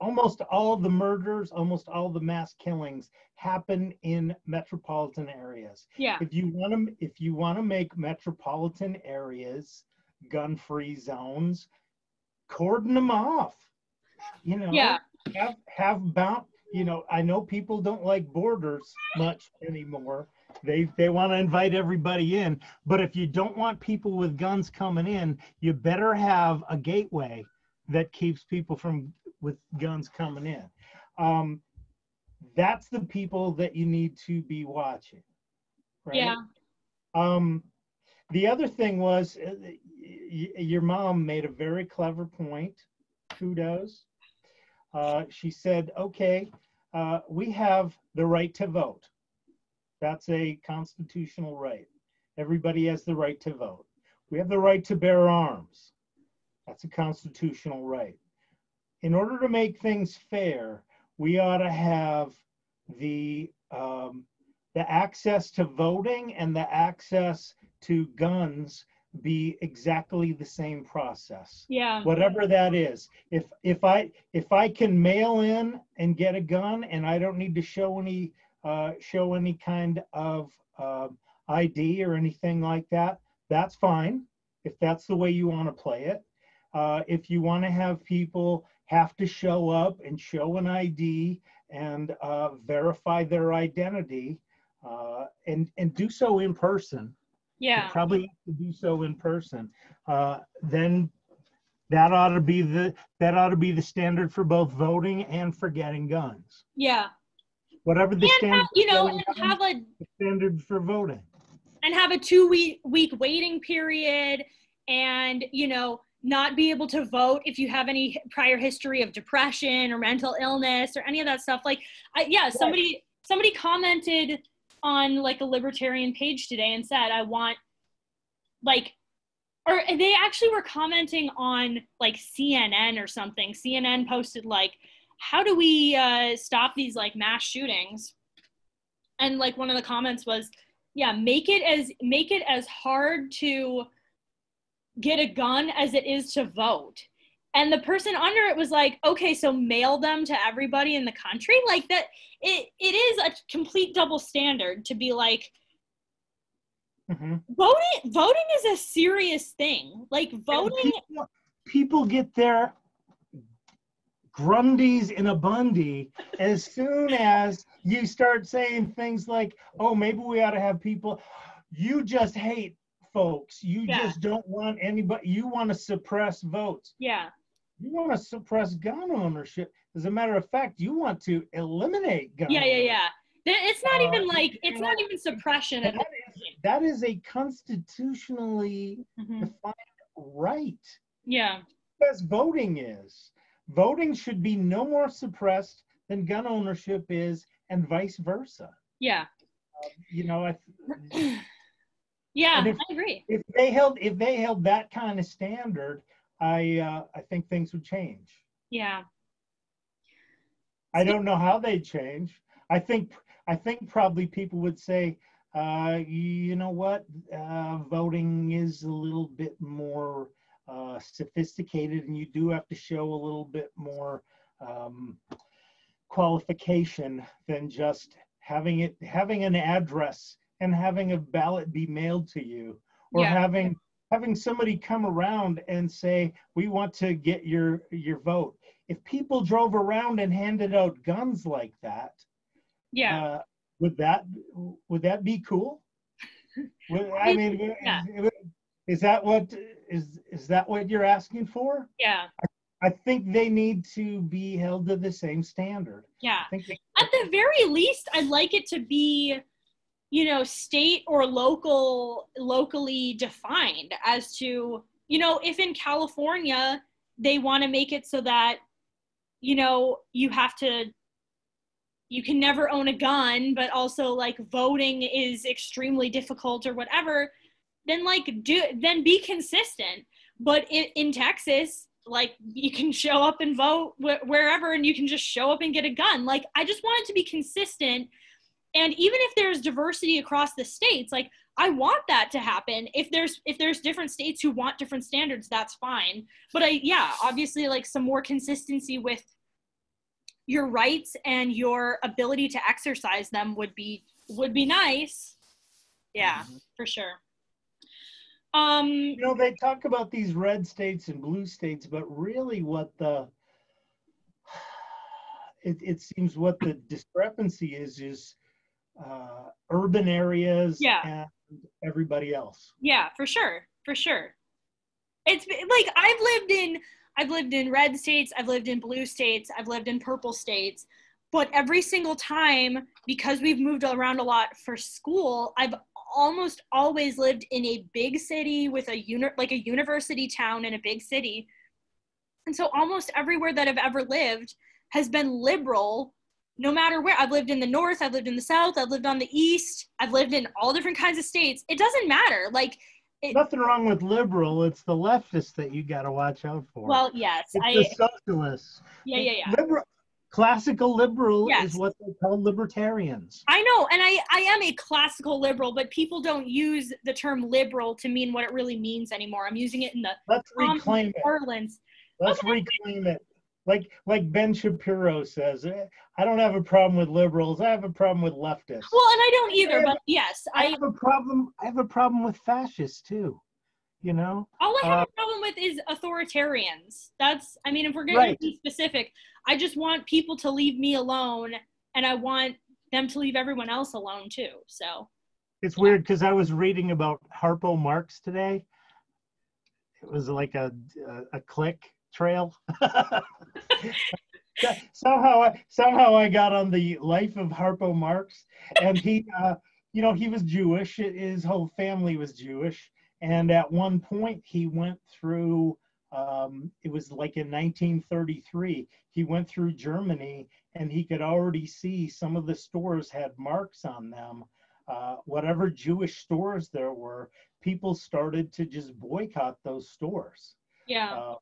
[SPEAKER 1] almost all the murders, almost all the mass killings happen in metropolitan areas.
[SPEAKER 2] yeah
[SPEAKER 1] If you want to, if you want to make metropolitan areas gun-free zones, cordon them off. You know,
[SPEAKER 2] yeah
[SPEAKER 1] have have bound. You know, I know people don't like borders much anymore. They they want to invite everybody in, but if you don't want people with guns coming in, you better have a gateway that keeps people from with guns coming in. Um, that's the people that you need to be watching. Right?
[SPEAKER 2] Yeah.
[SPEAKER 1] Um, the other thing was uh, y- your mom made a very clever point. Kudos. Uh, she said, okay, uh, we have the right to vote. That's a constitutional right. Everybody has the right to vote. We have the right to bear arms. That's a constitutional right. In order to make things fair, we ought to have the um, the access to voting and the access to guns be exactly the same process.
[SPEAKER 2] Yeah.
[SPEAKER 1] whatever that is. If if i if i can mail in and get a gun and i don't need to show any uh, show any kind of uh, id or anything like that that's fine if that's the way you want to play it. Uh, if you want to have people have to show up and show an id and uh, verify their identity uh, and and do so in person you
[SPEAKER 2] Yeah.
[SPEAKER 1] probably have to do so in person. Uh, then that ought to be the that ought to be the standard for both voting and for getting guns.
[SPEAKER 2] Yeah.
[SPEAKER 1] Whatever the
[SPEAKER 2] And
[SPEAKER 1] standard,
[SPEAKER 2] have, you know, and have a
[SPEAKER 1] standard for voting.
[SPEAKER 2] and have a two week week waiting period and you know not be able to vote if you have any prior history of depression or mental illness or any of that stuff. Like I, yeah somebody somebody commented on like a libertarian page today and said i want like or they actually were commenting on like cnn or something. Cnn posted like how do we uh, stop these like mass shootings? And like one of the comments was yeah make it as make it as hard to get a gun as it is to vote and the person under it was like okay so mail them to everybody in the country like that it, it is a complete double standard to be like
[SPEAKER 1] Mhm.
[SPEAKER 2] voting voting is a serious thing like voting
[SPEAKER 1] people, people get their grundies in a bundy as soon as you start saying things like, "Oh, maybe we ought to have people." You just hate folks. You
[SPEAKER 2] Yeah.
[SPEAKER 1] just don't want anybody. You want to suppress votes.
[SPEAKER 2] yeah
[SPEAKER 1] You want to suppress gun ownership. As a matter of fact, you want to eliminate gun.
[SPEAKER 2] yeah yeah yeah it's not
[SPEAKER 1] Uh,
[SPEAKER 2] even like it's not even suppression at
[SPEAKER 1] That is, that is a constitutionally
[SPEAKER 2] Mhm.
[SPEAKER 1] defined right.
[SPEAKER 2] yeah
[SPEAKER 1] As voting is. Voting should be no more suppressed than gun ownership is, and vice versa.
[SPEAKER 2] yeah
[SPEAKER 1] You know, if,
[SPEAKER 2] yeah
[SPEAKER 1] if-
[SPEAKER 2] i agree
[SPEAKER 1] if they held if they held that kind of standard, I uh, I think things would change.
[SPEAKER 2] yeah
[SPEAKER 1] I don't know how they'd change. I think I think probably people would say, uh, you know what, uh, voting is a little bit more uh, sophisticated, and you do have to show a little bit more um, qualification than just having it having an address and having a ballot be mailed to you, or
[SPEAKER 2] Yeah.
[SPEAKER 1] having having somebody come around and say, we want to get your your vote. If people drove around and handed out guns like that,
[SPEAKER 2] yeah
[SPEAKER 1] uh, would that would that be cool? Would- I mean,
[SPEAKER 2] Yeah.
[SPEAKER 1] is, is that what is is that what you're asking for?
[SPEAKER 2] yeah
[SPEAKER 1] I think they need to be held to the same standard.
[SPEAKER 2] yeah
[SPEAKER 1] I think they-
[SPEAKER 2] at the very least i'd like it to be you know state or local locally defined as to you know if in california they want to make it so that you know you have to you can never own a gun but also like voting is extremely difficult or whatever then like do then be consistent. But in, in texas like you can show up and vote wh- wherever and you can just show up and get a gun. Like i just want it to be consistent and even if there's diversity across the states like i want that to happen. If there's if there's different states who want different standards that's fine. But i yeah obviously like some more consistency with your rights and your ability to exercise them would be would be nice. Yeah
[SPEAKER 1] Mhm.
[SPEAKER 2] for sure. Um
[SPEAKER 1] You know, they talk about these red states and blue states, but really what the it, it seems what the discrepancy is is uh, urban areas
[SPEAKER 2] Yeah.
[SPEAKER 1] and everybody else.
[SPEAKER 2] Yeah, for sure, for sure. It's like I've lived in I've lived in red states, I've lived in blue states, I've lived in purple states. But every single time, because we've moved around a lot for school, I've almost always lived in a big city with a uni- like a university town in a big city. And so almost everywhere that I've ever lived has been liberal no matter where I've lived in the north, I've lived in the south, I've lived on the east, I've lived in all different kinds of states. It doesn't matter. Like it,
[SPEAKER 1] Nothing wrong with liberal. It's the leftists that you got to watch out for.
[SPEAKER 2] well, yes,
[SPEAKER 1] it's
[SPEAKER 2] I
[SPEAKER 1] the socialists.
[SPEAKER 2] yeah, yeah, yeah.
[SPEAKER 1] Liberal, classical liberal
[SPEAKER 2] Yes.
[SPEAKER 1] is what they call libertarians.
[SPEAKER 2] I know, and I I am a classical liberal, but people don't use the term liberal to mean what it really means anymore. I'm using it in the
[SPEAKER 1] Let's reclaim it.
[SPEAKER 2] parlance.
[SPEAKER 1] Let's reclaim it. Like like Ben Shapiro says, eh, I don't have a problem with liberals. I have a problem with leftists.
[SPEAKER 2] Well, and I don't either, but yes,
[SPEAKER 1] I
[SPEAKER 2] I
[SPEAKER 1] have a problem. I have a problem with fascists too. You know,
[SPEAKER 2] all I have
[SPEAKER 1] Uh,
[SPEAKER 2] a problem with is authoritarians. That's I mean, if we're going
[SPEAKER 1] Right.
[SPEAKER 2] to be specific, I just want people to leave me alone, and I want them to leave everyone else alone too. So
[SPEAKER 1] it's weird because I was reading about Harpo Marx today. It was like a a, a click trail. somehow, I, somehow I got on the life of Harpo Marx, and he, uh, you know, he was Jewish. His whole family was Jewish, and at one point he went through. Um, it was like in 1933. He went through Germany, and he could already see some of the stores had marks on them. Uh, whatever Jewish stores there were, people started to just boycott those stores.
[SPEAKER 2] yeah,
[SPEAKER 1] Uh,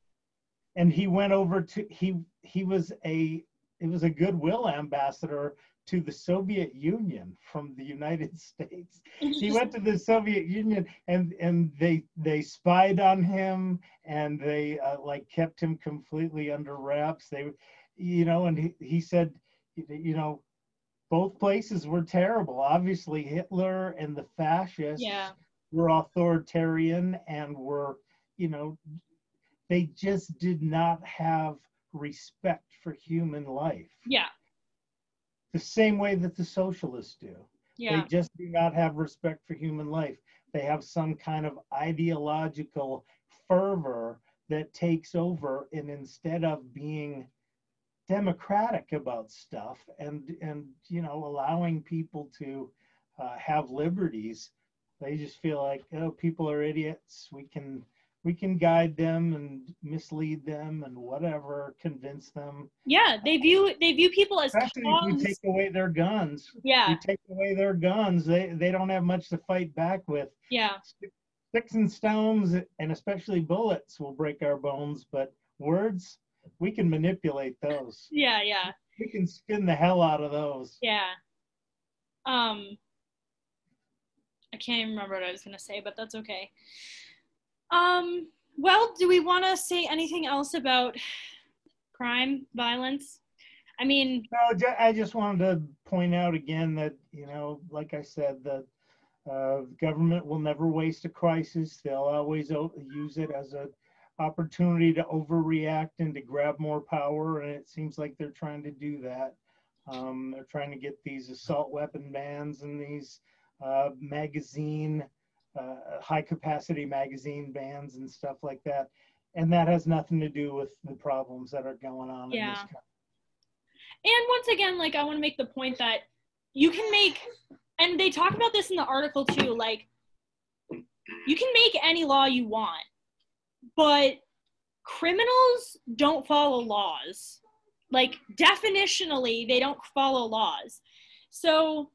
[SPEAKER 1] and he went over to he he was a it was a goodwill ambassador to the Soviet Union from the United States. He went to the Soviet Union and and they they spied on him and they uh, like kept him completely under wraps. They you know and he, he said you know both places were terrible. Obviously Hitler and the fascists
[SPEAKER 2] yeah,
[SPEAKER 1] were authoritarian and were, you know, they just did not have respect for human life.
[SPEAKER 2] yeah,
[SPEAKER 1] The same way that the socialists do.
[SPEAKER 2] yeah,
[SPEAKER 1] They just do not have respect for human life. They have some kind of ideological fervor that takes over, and instead of being democratic about stuff and and you know allowing people to uh, have liberties, they just feel like oh people are idiots. We can we can guide them and mislead them and whatever, convince them.
[SPEAKER 2] yeah. They view they view people as
[SPEAKER 1] Especially if we take away their guns
[SPEAKER 2] Yeah,
[SPEAKER 1] you take away their guns, they they don't have much to fight back with.
[SPEAKER 2] yeah,
[SPEAKER 1] Sticks and stones, and especially bullets, will break our bones. But words, we can manipulate those.
[SPEAKER 2] yeah, yeah.
[SPEAKER 1] We can spin the hell out of those.
[SPEAKER 2] Yeah. Um I can't even remember what I was gonna say, but that's okay. Um, well, do we wanna say anything else about crime, violence? I mean,
[SPEAKER 1] No, I just wanted to point out again that you know, like I said, the uh, government will never waste a crisis. They'll always use it as an opportunity to overreact and to grab more power, and it seems like they're trying to do that. Um, they're trying to get these assault weapon bans and these uh, magazine, uh, high capacity magazine bans and stuff like that. And that has nothing to do with the problems that are going on in
[SPEAKER 2] Yeah.
[SPEAKER 1] this country.
[SPEAKER 2] and once again, like I wanna make the point that you can make and they talk about this in the article too, like you can make any law you want, but criminals don't follow laws. Like definitionally, they don't follow laws. So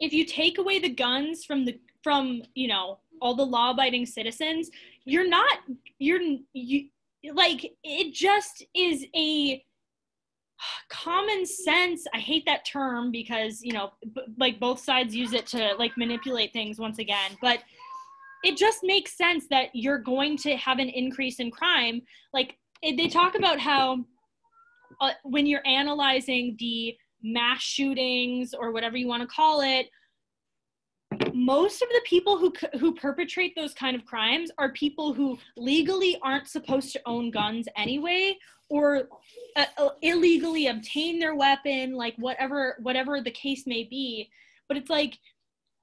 [SPEAKER 2] if you take away the guns from the from you know all the law-abiding citizens, you're not you're you like it just is a common sense i hate that term because you know b- like both sides use it to like manipulate things once again but it just makes sense that you're going to have an increase in crime. Like it, they talk about how uh, when you're analyzing the mass shootings or whatever you want to call it most of the people who who perpetrate those kind of crimes are people who legally aren't supposed to own guns anyway or uh, uh, illegally obtain their weapon like whatever whatever the case may be but it's like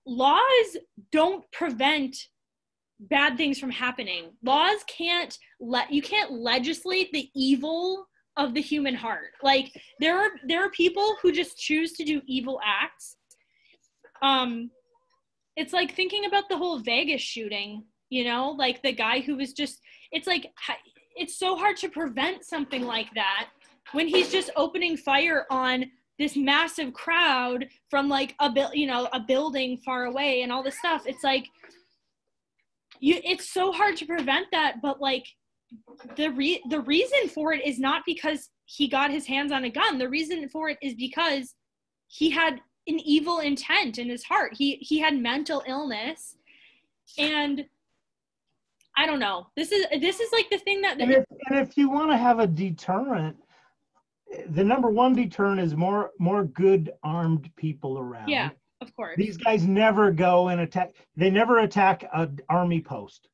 [SPEAKER 2] laws don't prevent bad things from happening. Laws can't let you can't legislate the evil of the human heart. Like there are there are people who just choose to do evil acts. Um it's like thinking about the whole Vegas shooting, you know, like the guy who was just it's like it's so hard to prevent something like that when he's just opening fire on this massive crowd from like a you know a building far away and all this stuff. It's like you it's so hard to prevent that but like the re- the reason for it is not because he got his hands on a gun. The reason for it is because he had an evil intent in his heart. He he had mental illness. And i don't know. This is this is like the thing that
[SPEAKER 1] And if, and if you want to have a deterrent, the number one deterrent is more more good armed people around.
[SPEAKER 2] yeah of course.
[SPEAKER 1] These guys never go and attack. They never attack an army post.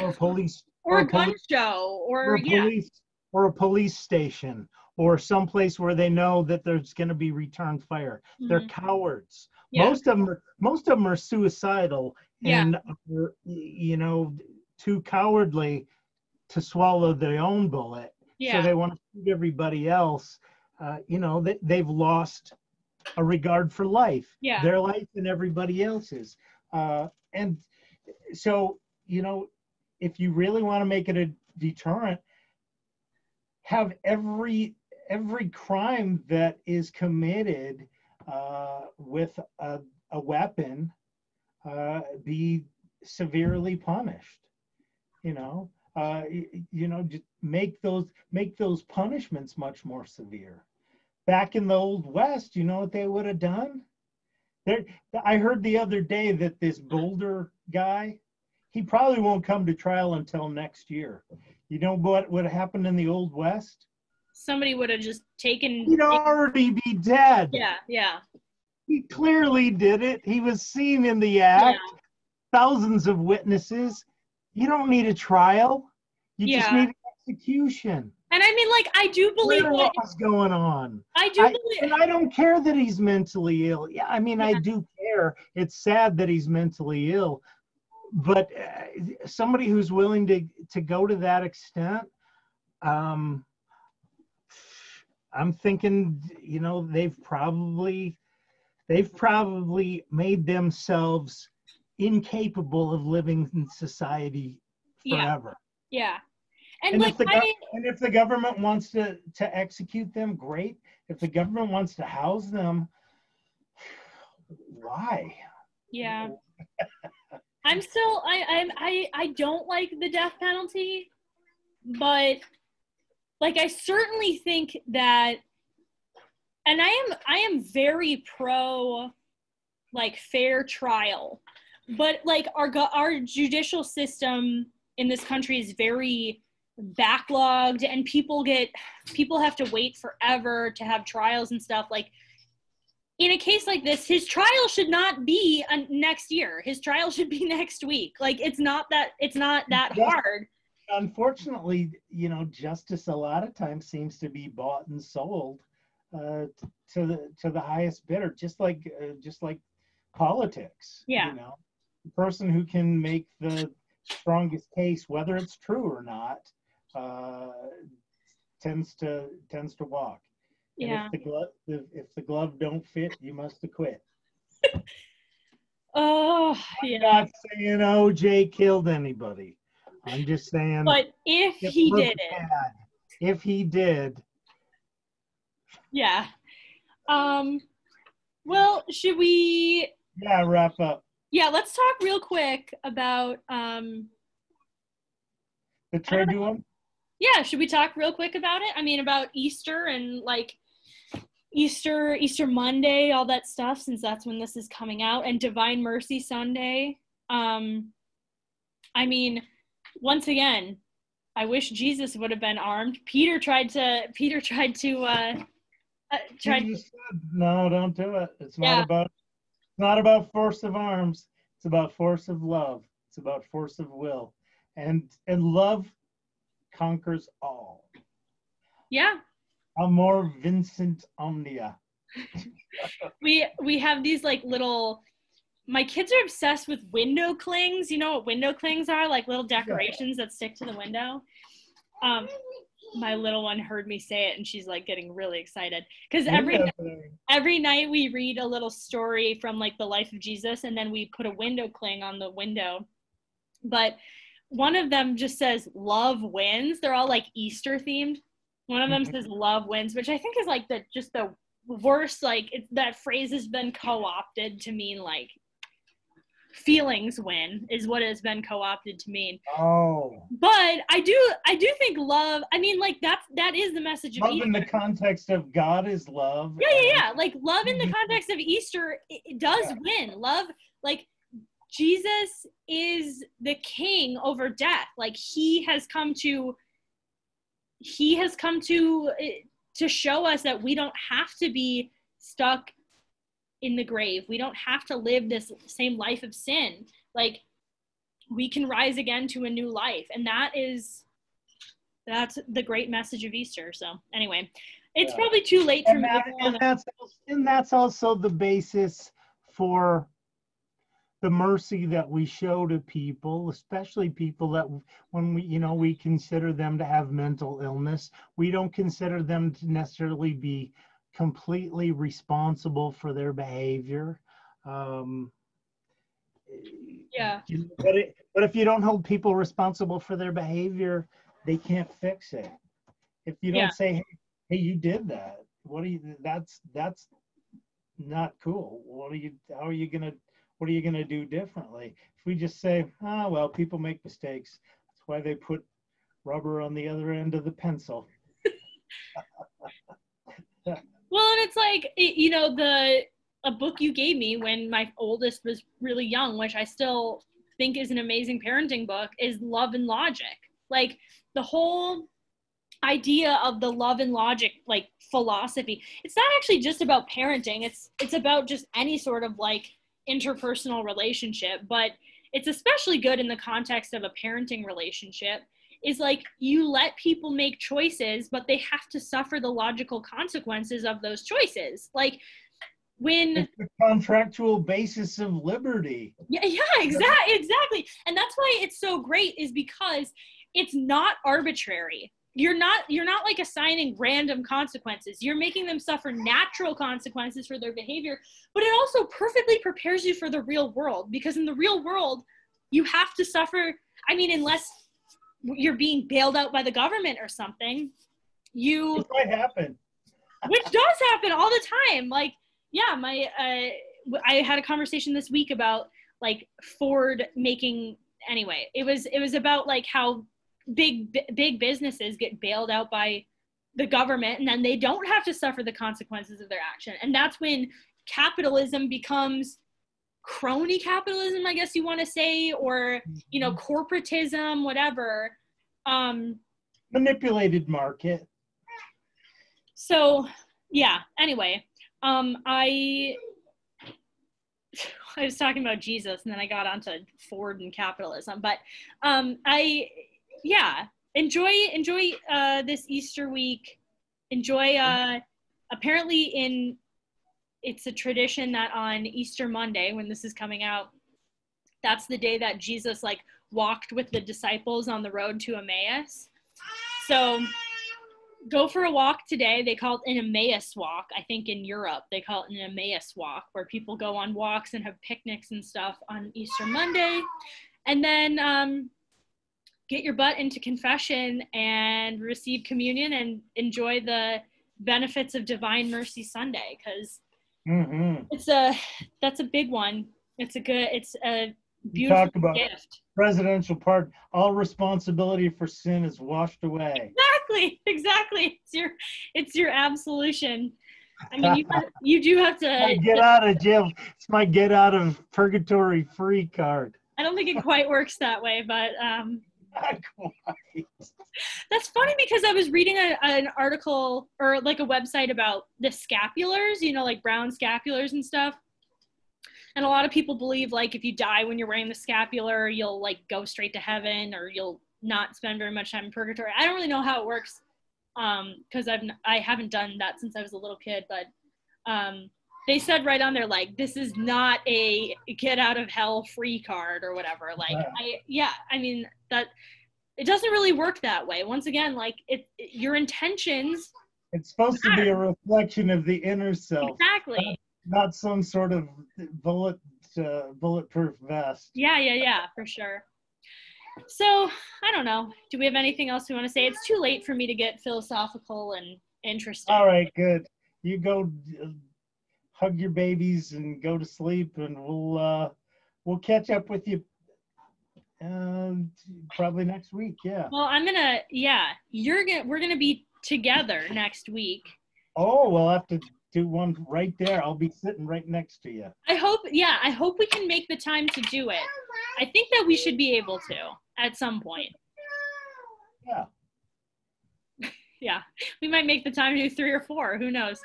[SPEAKER 1] Or police
[SPEAKER 2] or
[SPEAKER 1] or
[SPEAKER 2] a gun show or,
[SPEAKER 1] or a
[SPEAKER 2] yeah.
[SPEAKER 1] police or a police station or someplace where they know that there's going to be return fire. They're
[SPEAKER 2] Mhm.
[SPEAKER 1] cowards.
[SPEAKER 2] Yeah.
[SPEAKER 1] Most of them are most of them are suicidal
[SPEAKER 2] Yeah.
[SPEAKER 1] and are, you know too cowardly to swallow their own bullet.
[SPEAKER 2] yeah
[SPEAKER 1] So they want to shoot everybody else. Uh, you know they, they've lost a regard for life
[SPEAKER 2] yeah
[SPEAKER 1] their life and everybody else's. Uh, and so, you know, if you really want to make it a deterrent, have every every crime that is committed uh, with a, a weapon uh, be severely punished. You know, uh, you know, make those make those punishments much more severe. Back in the old west, you know what they would have done? There, I heard the other day that this Boulder guy, he probably won't come to trial until next year. You know what would have happened in the old west?
[SPEAKER 2] Somebody would have just taken
[SPEAKER 1] He'd already be dead.
[SPEAKER 2] yeah yeah
[SPEAKER 1] He clearly did it. He was seen in the act. Yeah. Thousands of witnesses. You don't need a trial. You just
[SPEAKER 2] Yeah.
[SPEAKER 1] need execution.
[SPEAKER 2] and i mean like i do believe
[SPEAKER 1] Clear
[SPEAKER 2] that
[SPEAKER 1] what's going on.
[SPEAKER 2] i do
[SPEAKER 1] I,
[SPEAKER 2] believe
[SPEAKER 1] and I don't care that he's mentally ill. Yeah, I mean, I do care. It's sad that he's mentally ill, but uh, somebody who's willing to to go to that extent, um, I'm thinking, you know, they've probably they've probably made themselves incapable of living in society forever.
[SPEAKER 2] yeah and,
[SPEAKER 1] And
[SPEAKER 2] like
[SPEAKER 1] if the
[SPEAKER 2] i
[SPEAKER 1] And if the government wants to to execute them, great. If the government wants to house them, why?
[SPEAKER 2] yeah i'm still i i'm i i don't like the death penalty but like i certainly think that and i am i am very pro like fair trial. But like our our judicial system in this country is very backlogged and people get people have to wait forever to have trials and stuff. Like in a case like this his trial should not be next year. His trial should be next week. Like it's not that it's not that
[SPEAKER 1] Yeah.
[SPEAKER 2] hard
[SPEAKER 1] Unfortunately, you know, justice a lot of times seems to be bought and sold uh, to the to the highest bidder, just like uh, just like politics.
[SPEAKER 2] Yeah.
[SPEAKER 1] You know, the person who can make the strongest case, whether it's true or not, uh, tends to tends to walk. And
[SPEAKER 2] yeah
[SPEAKER 1] if the glove if, if the glove don't fit, you must acquit.
[SPEAKER 2] oh
[SPEAKER 1] I'm
[SPEAKER 2] yeah
[SPEAKER 1] not saying OJ killed anybody. I'm just saying
[SPEAKER 2] but if
[SPEAKER 1] it
[SPEAKER 2] he did it
[SPEAKER 1] bad. If he did,
[SPEAKER 2] yeah um well should we
[SPEAKER 1] yeah, wrap up.
[SPEAKER 2] yeah let's talk real quick about um
[SPEAKER 1] The Triduum.
[SPEAKER 2] yeah should we talk real quick about it i mean about easter and like easter easter monday all that stuff since that's when this is coming out and divine mercy sunday um i mean once again i wish jesus would have been armed peter tried to peter tried to uh, uh tried
[SPEAKER 1] Jesus said, no, don't do it. It's not
[SPEAKER 2] Yeah.
[SPEAKER 1] about it's not about force of arms. It's about force of love. It's about force of will. And and love conquers all.
[SPEAKER 2] yeah
[SPEAKER 1] Amor vincent omnia.
[SPEAKER 2] we we have these like little my kids are obsessed with window clings. You know what window clings are? Like little decorations that stick to the window. Um, my little one heard me say it and she's like getting really excited because every every night we read a little story from like the life of jesus and then we put a window cling on the window but one of them just says love wins they're all like easter themed one of them mm-hmm. says love wins which i think is like the just the worst like it, that phrase has been co-opted to mean like feelings win is what has been co-opted to mean.
[SPEAKER 1] Oh.
[SPEAKER 2] But I do I do think love, I mean like that's that is the message of
[SPEAKER 1] love in the context of God is love.
[SPEAKER 2] Yeah, yeah, yeah. Like love in the mhm. context of Easter it, it does yeah. win. Love like Jesus is the king over death. Like he has come to he has come to eh, to show us that we don't have to be stuck in the grave. We don't have to live this same life of sin. Like we can rise again to a new life. And that is that's the great message of Easter. So anyway, it's yeah. probably too late for
[SPEAKER 1] and me. That, and that's and that's also the basis for the mercy that we show to people, especially people that when we, you know, we consider them to have mental illness, we don't consider them to necessarily be completely responsible for their behavior. Um,
[SPEAKER 2] yeah.
[SPEAKER 1] But, it, but if you don't hold people responsible for their behavior, they can't fix it. If you don't yeah. say, hey, hey, you did that. What are you? That's that's not cool. What are you? How are you gonna? What are you gonna do differently? If we just say, ah, oh, well, people make mistakes. That's why they put rubber on the other end of the pencil.
[SPEAKER 2] Well, and it's like you know the a book you gave me when my oldest was really young, which I still think is an amazing parenting book, is Love and Logic. Like the whole idea of the love and logic like philosophy. It's not actually just about parenting. It's it's about just any sort of like interpersonal relationship, but it's especially good in the context of a parenting relationship is like you let people make choices, but they have to suffer the logical consequences of those choices. Like when
[SPEAKER 1] it's the contractual basis of liberty.
[SPEAKER 2] Yeah, yeah, exactly, exactly. And that's why it's so great is because it's not arbitrary. You're not you're not like assigning random consequences. You're making them suffer natural consequences for their behavior, but it also perfectly prepares you for the real world because in the real world you have to suffer I mean unless you're being bailed out by the government or something, you
[SPEAKER 1] which might happen.
[SPEAKER 2] which does happen all the time. Like, yeah, my uh, I had a conversation this week about like Ford making anyway. It was it was about like how big big businesses get bailed out by the government and then they don't have to suffer the consequences of their action. And that's when capitalism becomes crony capitalism, I guess you want to say, or you know, mm-hmm. corporatism, whatever. Um,
[SPEAKER 1] Manipulated market.
[SPEAKER 2] So, yeah. Anyway, um, I I was talking about Jesus, and then I got onto Ford and capitalism. But um, I, yeah, enjoy enjoy uh, this Easter week. Enjoy. Uh, apparently, in it's a tradition that on Easter Monday, when this is coming out, that's the day that Jesus like walked with the disciples on the road to Emmaus. So go for a walk today. They call it an Emmaus walk. I think in Europe they call it an Emmaus walk, where people go on walks and have picnics and stuff on Easter Monday, and then um, get your butt into confession and receive communion and enjoy the benefits of Divine Mercy Sunday because
[SPEAKER 1] Mm-hmm.
[SPEAKER 2] It's a that's a big one. It's a good. It's a beautiful talk about gift.
[SPEAKER 1] Presidential pardon. All responsibility for sin is washed away.
[SPEAKER 2] Exactly. Exactly. It's your it's your absolution. I mean, you, you do have to
[SPEAKER 1] get out of jail. It's my get out of purgatory free card.
[SPEAKER 2] I don't think it quite works that way, but um, That's funny because I was reading a, an article or like a website about the scapulars, you know, like brown scapulars and stuff. And a lot of people believe like if you die when you're wearing the scapular, you'll like go straight to heaven or you'll not spend very much time in purgatory. I don't really know how it works because um, I've I haven't done that since I was a little kid, but um, they said right on there like this is not a get out of hell free card or whatever. Like
[SPEAKER 1] Right.
[SPEAKER 2] I yeah, I mean that it doesn't really work that way. Once again, like it, it- your intentions
[SPEAKER 1] It's supposed to be a reflection of the inner self,
[SPEAKER 2] exactly.
[SPEAKER 1] not some sort of bullet uh, bulletproof vest.
[SPEAKER 2] Yeah, yeah, yeah, for sure. So I don't know. Do we have anything else we want to say? It's too late for me to get philosophical and interesting.
[SPEAKER 1] All right, good. You go uh, hug your babies and go to sleep, and we'll uh, we'll catch up with you uh, probably next week. Yeah.
[SPEAKER 2] Well, I'm gonna. Yeah, you're gonna. We're gonna be together next week.
[SPEAKER 1] Oh, we'll have to do one right there. I'll be sitting right next to you.
[SPEAKER 2] I hope. Yeah, I hope we can make the time to do it. I think that we should be able to at some point.
[SPEAKER 1] Yeah.
[SPEAKER 2] Yeah, we might make the time to do three or four. Who knows?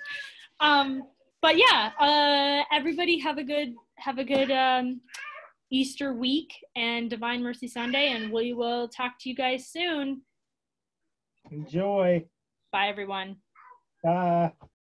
[SPEAKER 2] Um, but yeah, uh, everybody have a good have a good um, Easter week and Divine Mercy Sunday, and we will talk to you guys soon.
[SPEAKER 1] Enjoy.
[SPEAKER 2] Bye, everyone.
[SPEAKER 1] Bye.